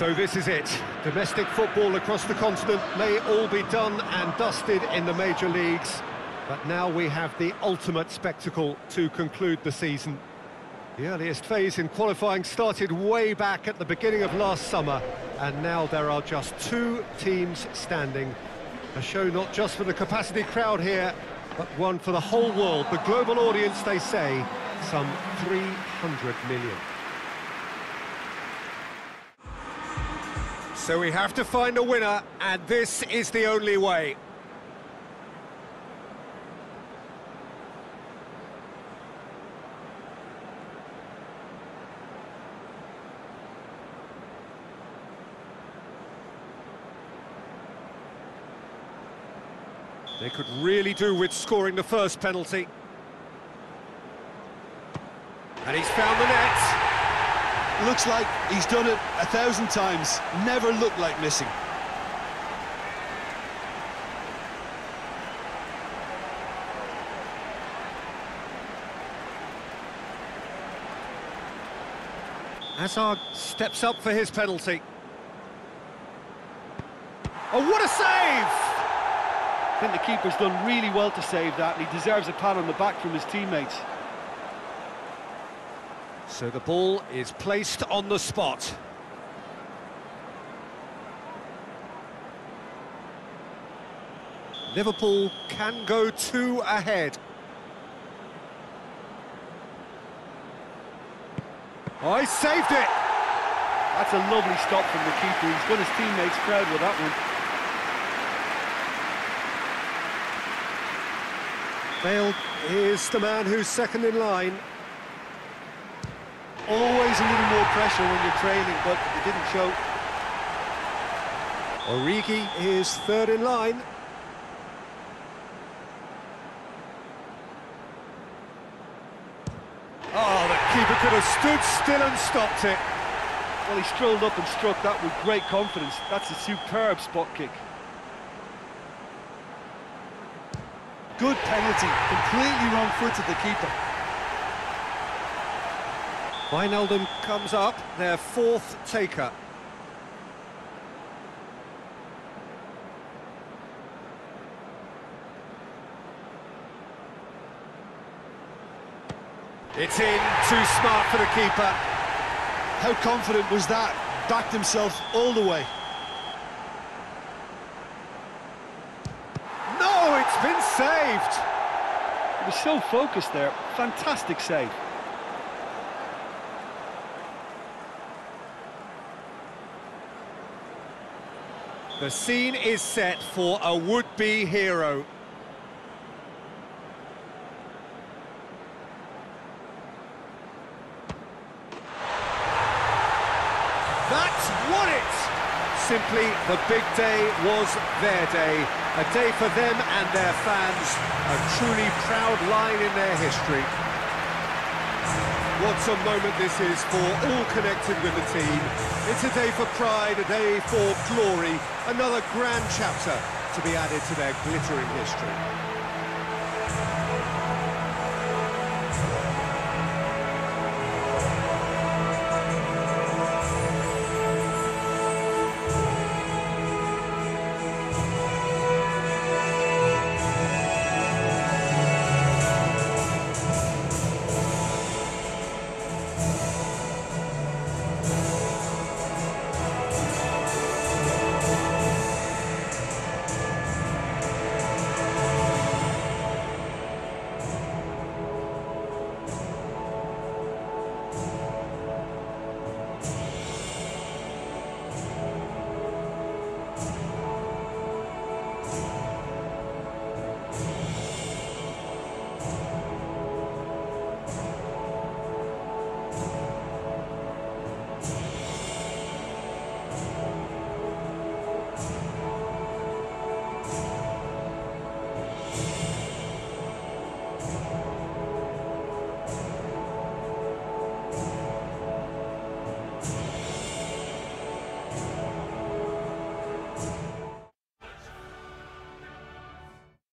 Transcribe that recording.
So this is it. Domestic football across the continent may all be done and dusted in the major leagues. But now we have the ultimate spectacle to conclude the season. The earliest phase in qualifying started way back at the beginning of last summer, and now there are just two teams standing. A show not just for the capacity crowd here, but one for the whole world. The global audience, they say, some 300 million. So we have to find a winner, and this is the only way. They could really do with scoring the first penalty. And he's found the net. Looks like he's done it a thousand times. Never looked like missing. Hazard steps up for his penalty. Oh, what a save! I think the keeper's done really well to save that, and he deserves a pat on the back from his teammates. So the ball is placed on the spot. Liverpool can go two ahead. Oh, he saved it! That's a lovely stop from the keeper. He's done his teammates proud with that one. Bale is the man who's second in line. Always a little more pressure when you're training, but it didn't show. Origi is third in line. Oh, the keeper could have stood still and stopped it. Well, he strolled up and struck that with great confidence. That's a superb spot kick. Good penalty, completely wrong-footed the keeper. Wijnaldum comes up, their fourth taker. It's in, too smart for the keeper. How confident was that? Backed himself all the way. No, it's been saved. He was so focused there. Fantastic save. The scene is set for a would-be hero. That's won it! Simply, the big day was their day. A day for them and their fans, a truly proud line in their history. What a moment this is for all connected with the team. It's a day for pride, a day for glory, another grand chapter to be added to their glittering history.